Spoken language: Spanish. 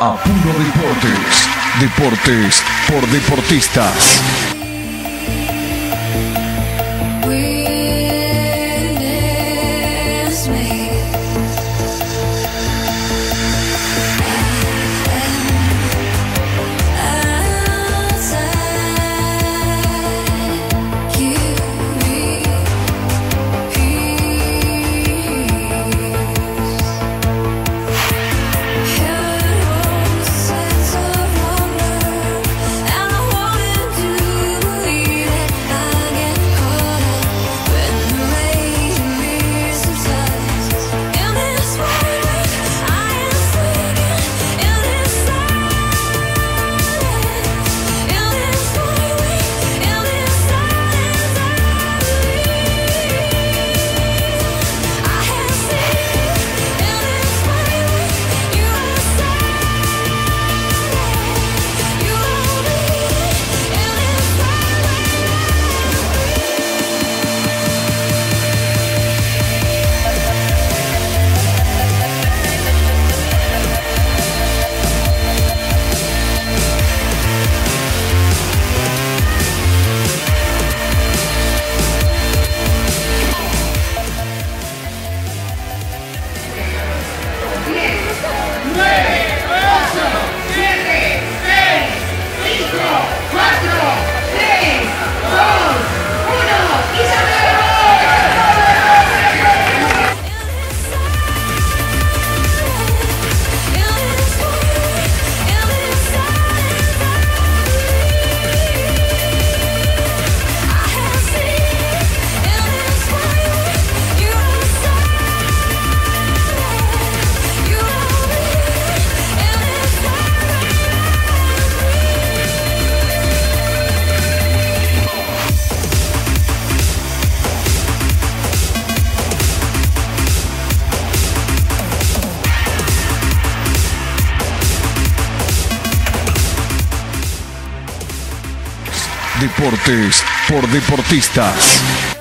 a Puro Deportes. Deportes por deportistas. Deportes por deportistas.